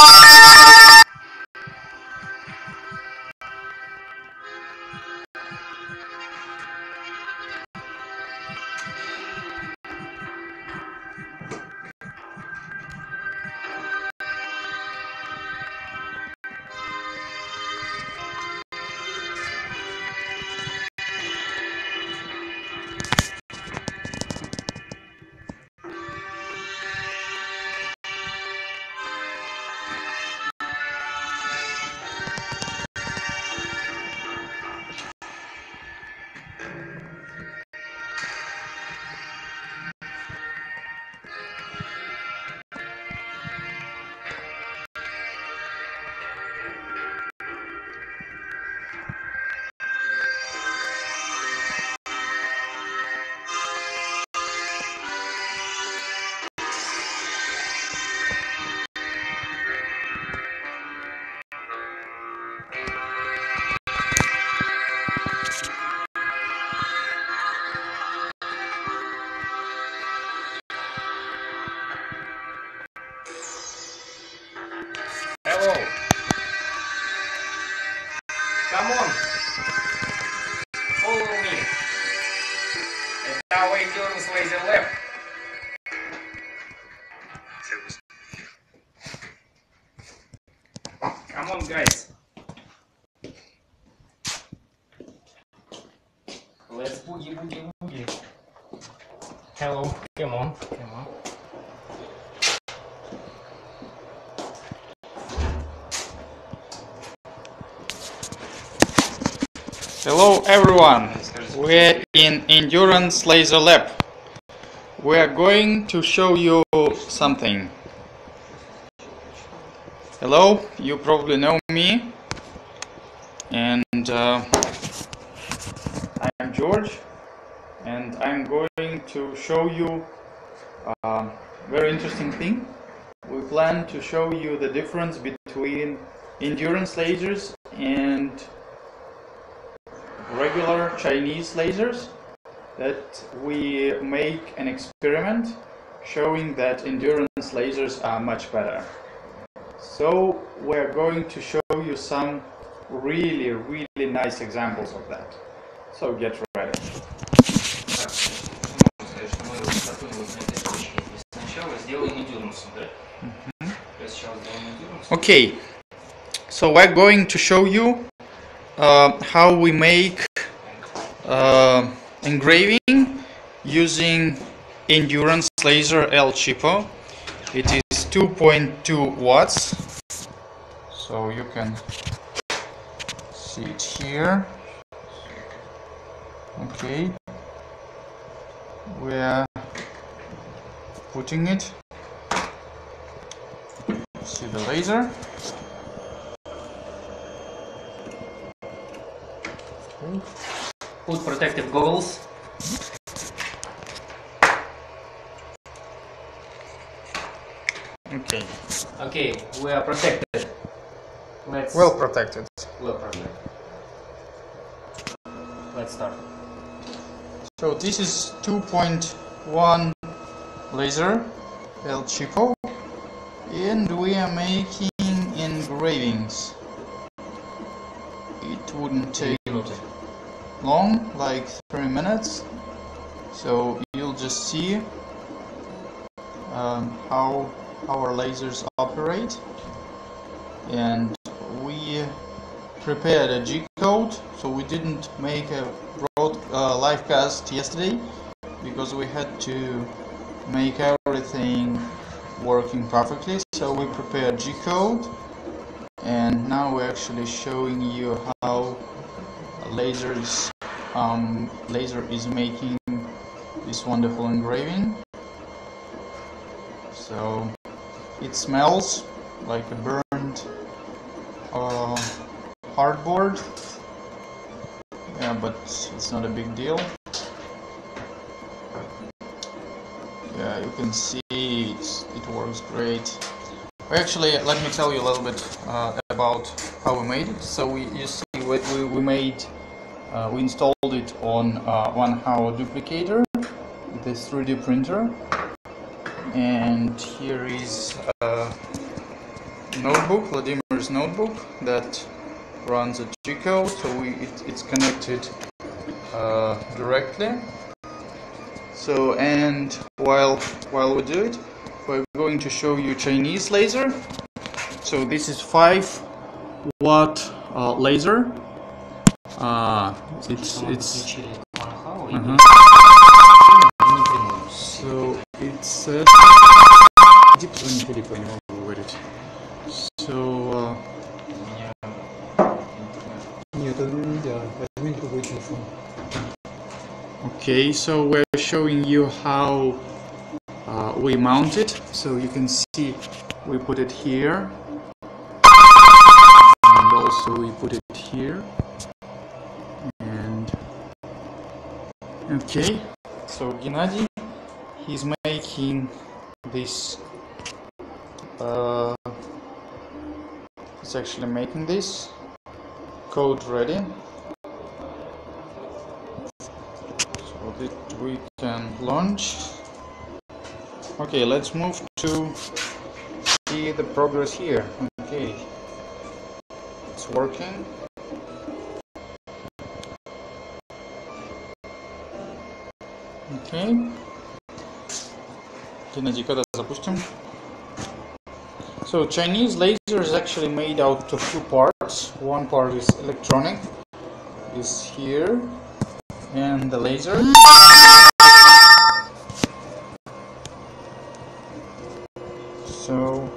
Ah! At our endurance laser lab. Come on, guys. Let's boogie, boogie, boogie. Hello. Come on. Come on. Hello everyone, we're in Endurance Laser Lab. We're going to show you something. Hello, you probably know me, and uh, I'm George, and I'm going to show you a very interesting thing. We plan to show you the difference between endurance lasers and regular Chinese lasers that we make an experiment showing that endurance lasers are much better. So we're going to show you some really, really nice examples of that. So get ready. Mm-hmm. Okay, so we're going to show you uh, how we make uh, engraving using endurance laser L-Cheapo. It is 2.2 watts, so you can see it here. Okay, we're putting it. See the laser. put protective goggles. Okay. Okay, we are protected. Let's well protected. Well protected. Let's start. So this is 2.1 laser L-Cheapo and we are making engravings. It wouldn't take long, like 3 minutes. So you'll just see um, how our lasers operate and we prepared a G code so we didn't make a broad uh, live cast yesterday because we had to make everything working perfectly so we prepared G code and now we're actually showing you how lasers um, laser is making this wonderful engraving. So it smells like a burned uh, hardboard. Yeah but it's not a big deal. Yeah you can see it's, it works great. Actually let me tell you a little bit uh, about how we made it. So we you see we, we, we made uh, we installed it on uh, Wanhao Duplicator this 3d printer and here is uh, notebook, Vladimir's notebook that runs a G-code, so we, it, it's connected uh, directly. So and while while we do it, we're going to show you Chinese laser. So this is five watt uh, laser. Uh, it's it's Включили Манхау и uh-huh. напрямую. So it's uh, иди позвони Филиппу, я не могу говорить. So uh, У меня интернет. Нет, это нельзя. Возьми другой телефон. Okay, so we're showing you how uh, we mount it. So you can see we put it here, and also we put it here. Okay, so Gennady, he's making this. Uh, he's actually making this code ready. so that we can launch okay let's move to see the progress here okay it's working okay Геннадий, когда запустим? So Chinese laser is actually made out of two parts. One part is electronic, is here, and the laser. So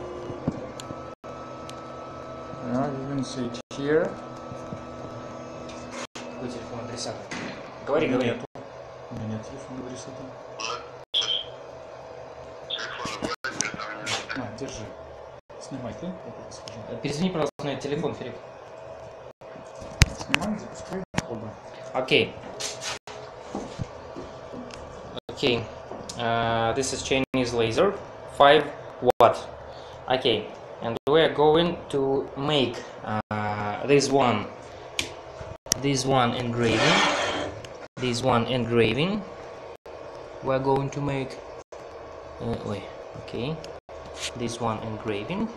yeah, you can see it here. Какой телефон адресата? Говори, говори. Нету. У меня нет телефона адресата. На, держи. Снимай ты, я тебе скажу. Перезвони, пожалуйста, на этот телефон, Филипп. Снимай, запускай оба. Okay. Okay. Uh, this is Chinese laser, 5 watt. Okay. And we are going to make uh, this one, this one engraving, this one engraving. We are going to make. Uh, wait. Okay. This one engraving.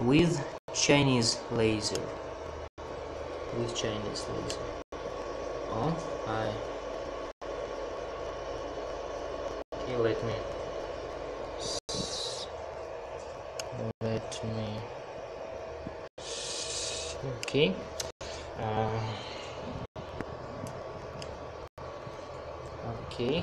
with Chinese laser. With Chinese laser. Oh, I. Okay, let me. Okay. Uh, okay.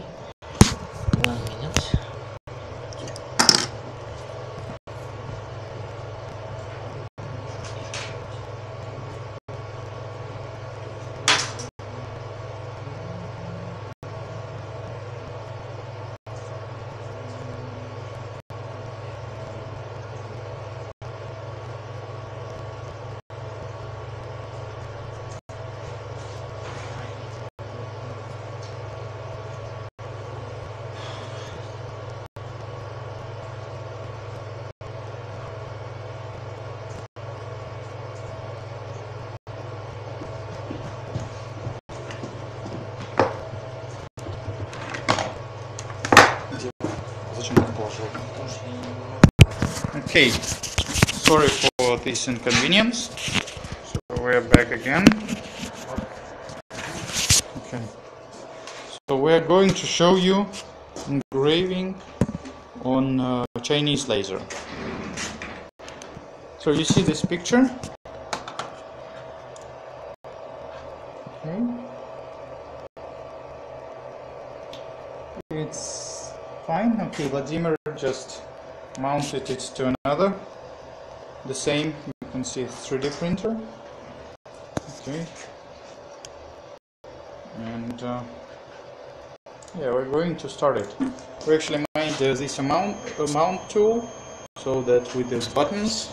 Okay, sorry for this inconvenience. So we're back again. Okay. So we're going to show you engraving on uh, Chinese laser. So you see this picture? Okay. It's fine. Okay, Vladimir just mounted it to another. The same, you can see 3D printer. Okay. And uh, yeah, we're going to start it. We actually made uh, this amount, amount mount tool so that with these buttons,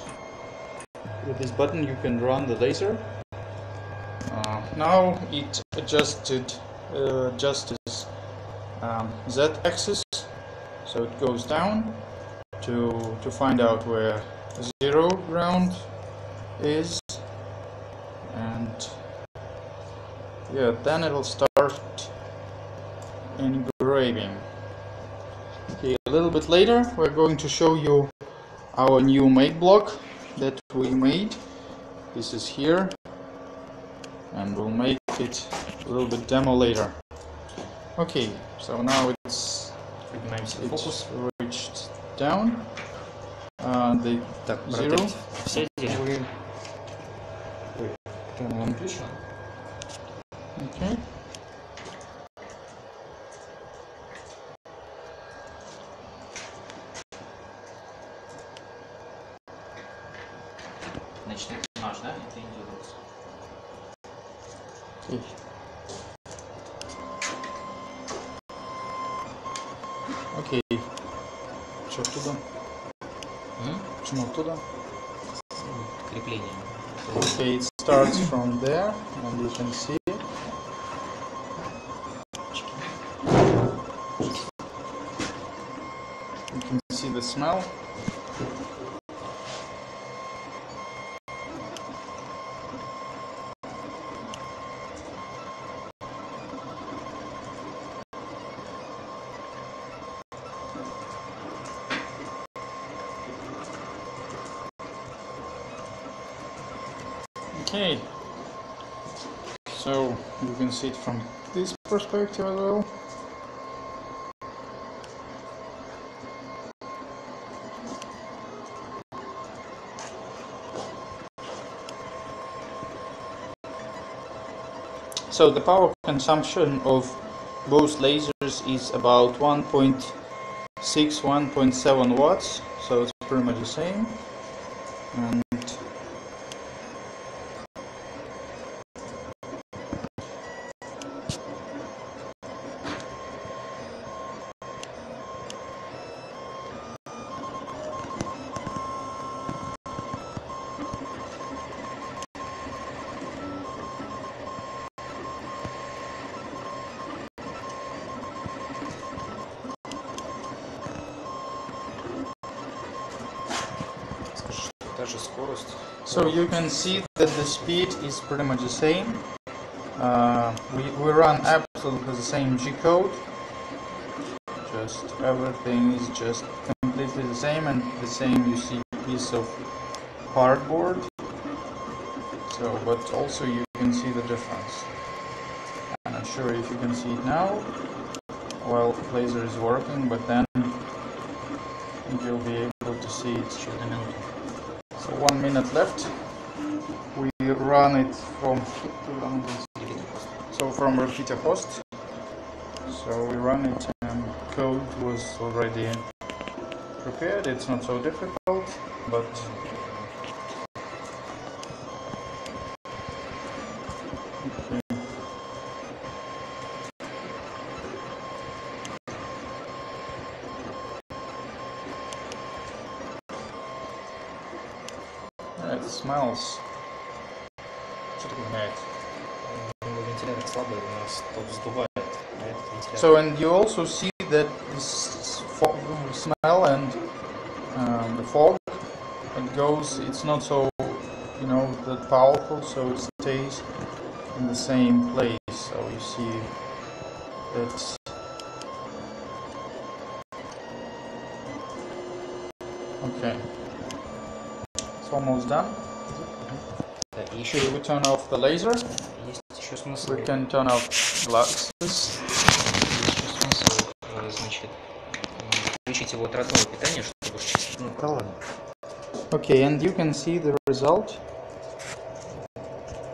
with this button you can run the laser. Uh, now it adjusted, uh, adjusts um, z-axis, so it goes down to, to find out where zero ground is. And yeah then it'll start engraving. Okay, a little bit later we're going to show you our new make block that we made. This is here. And we'll make it a little bit demo later. Okay so now it's it reached down. Uh, the Так, Zero. протект. Все здесь. Ой, камера включена. okay. Почему оттуда? Крепление. Okay, it starts from there, and you can see. You can see the smell. Okay. So you can see it from this perspective as well. So the power consumption of both lasers is about 1.6 1.7 watts so it's pretty much the same and же скорость. So you can see that the speed is pretty much the same. Uh, we, we run absolutely the same G code. Just everything is just completely the same and the same you see piece of cardboard. So, but also you can see the difference. I'm not sure if you can see it now while laser is working, but then you'll be able to see it Еще одна минута. one minute left. We run it from so from Repetier-Host. So we run it and code was already prepared. It's not so difficult, but. It smells. Что такое гоняет? Ну, Вентилятор слабый, у нас тот сдувает, а этот вентилятор. So and you also see that this fog, smell and um, the fog it goes. It's not so you know that powerful, so it stays in the same place. So you see that. Okay, it's almost done. Да, и еще Should we turn off the laser? есть еще смысл. We can turn off glasses. Есть еще смысл, э, значит, м, включить его от родного питания, чтобы чистить. Ну, да ладно. Okay, and you can see the result.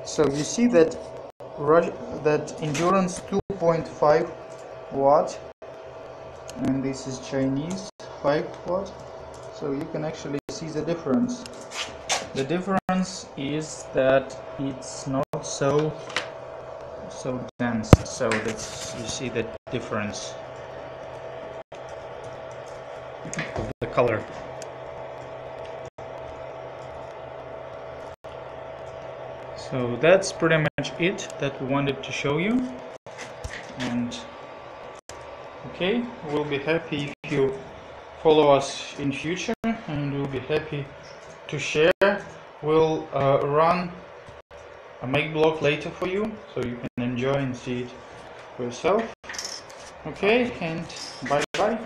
So you see that Rus- that endurance 2.5 watt, and this is Chinese 5 watt. So you can actually see the difference. The difference is that it's not so so dense. So that's you see the difference. of The color. So that's pretty much it that we wanted to show you. And okay, we'll be happy if you follow us in future and we'll be happy to share. We'll uh, run a make blog later for you so you can enjoy and see it for yourself. Okay, and bye bye.